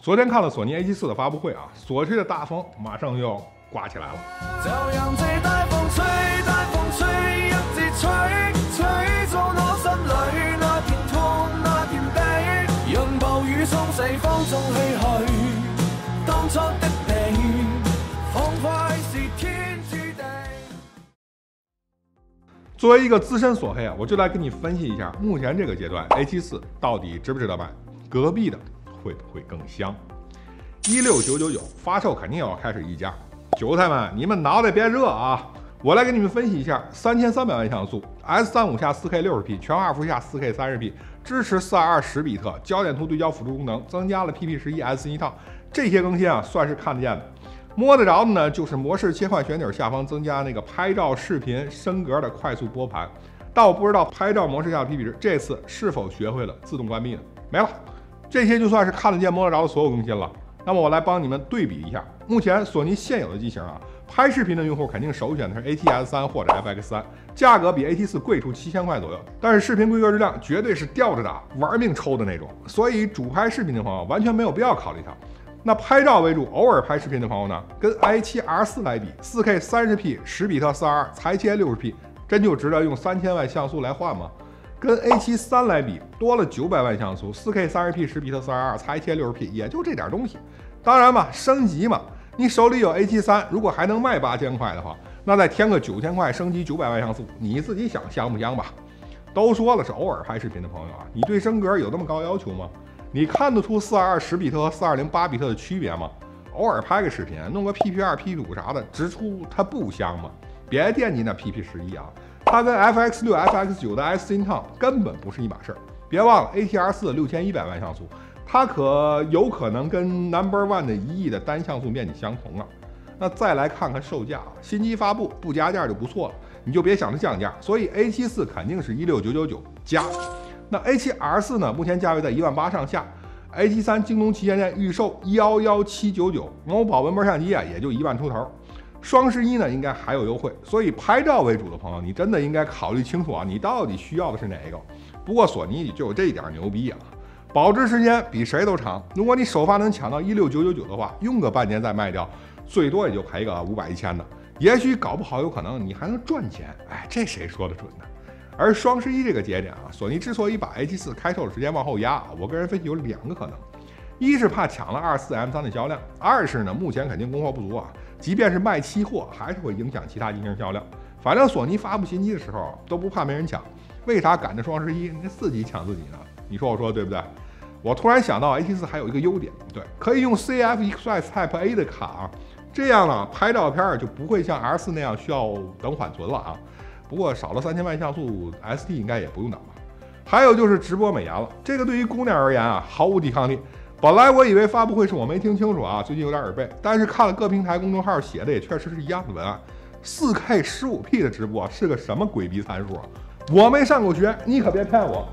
昨天看了索尼 A7 四的发布会啊，所吹的大风马上就要刮起来了。作为一个资深索黑啊，我就来跟你分析一下，目前这个阶段 A7 四到底值不值得买？隔壁的会不会更香？一六九九九发售肯定要开始溢价，韭菜们你们脑袋别热啊！我来给你们分析一下，三千三百万像素，S 三五下四 K 六十 P，全画幅下四 K 三十 P，支持四二二十比特，焦点图对焦辅助功能，增加了 PP 十一 S 一套，这些更新啊算是看得见的。摸得着的呢，就是模式切换旋钮下方增加那个拍照、视频升格的快速拨盘，但我不知道拍照模式下的 PP 值这次是否学会了自动关闭呢？没了，这些就算是看得见、摸得着的所有更新了。那么我来帮你们对比一下，目前索尼现有的机型啊，拍视频的用户肯定首选的是 AT-S 三或者 FX 三，价格比 AT 四贵出七千块左右，但是视频规格质量绝对是吊着打、玩命抽的那种，所以主拍视频的朋友完全没有必要考虑它。那拍照为主，偶尔拍视频的朋友呢，跟 i7R 四来比，4K 30P 十比特422裁切 60P，真就值得用三千万像素来换吗？跟 A7 三来比，多了九百万像素，4K 30P 十比特422裁切 60P，也就这点东西。当然嘛，升级嘛，你手里有 A7 三，如果还能卖八千块的话，那再添个九千块，升级九百万像素，你自己想香不香吧？都说了是偶尔拍视频的朋友啊，你对升格有那么高要求吗？你看得出四二二十比特和四二零八比特的区别吗？偶尔拍个视频，弄个 PP 二、PP 五啥的，直出它不香吗？别惦记那 PP 十一啊，它跟 FX 六、FX 九的 S 音烫根本不是一码事儿。别忘了 ATR 四六千一百万像素，它可有可能跟 Number One 的一亿的单像素面积相同啊。那再来看看售价，新机发布不加价就不错了，你就别想着降价。所以 A 七四肯定是一六九九九加。那 A 7 R 四呢？目前价位在一万八上下。A 7三京东旗舰店预售幺幺七九九，某宝文博相机啊也就一万出头。双十一呢应该还有优惠，所以拍照为主的朋友，你真的应该考虑清楚啊，你到底需要的是哪一个？不过索尼就有这一点牛逼啊，保值时间比谁都长。如果你首发能抢到一六九九九的话，用个半年再卖掉，最多也就赔个五百一千的，也许搞不好有可能你还能赚钱。哎，这谁说的准呢？而双十一这个节点啊，索尼之所以把 A7 四开售的时间往后压，我个人分析有两个可能：一是怕抢了二四 M 三的销量；二是呢，目前肯定供货不足啊，即便是卖期货，还是会影响其他机型销量。反正索尼发布新机的时候都不怕没人抢，为啥赶着双十一那自己抢自己呢？你说我说对不对？我突然想到 A7 四还有一个优点，对，可以用 CF-Express Type A 的卡啊，这样呢拍照片就不会像 R 四那样需要等缓存了啊。不过少了三千万像素，ST 应该也不用等吧。还有就是直播美颜了，这个对于姑娘而言啊，毫无抵抗力。本来我以为发布会是我没听清楚啊，最近有点耳背。但是看了各平台公众号写的，也确实是一样的文案。4K 15P 的直播是个什么鬼逼参数啊？我没上过学，你可别骗我。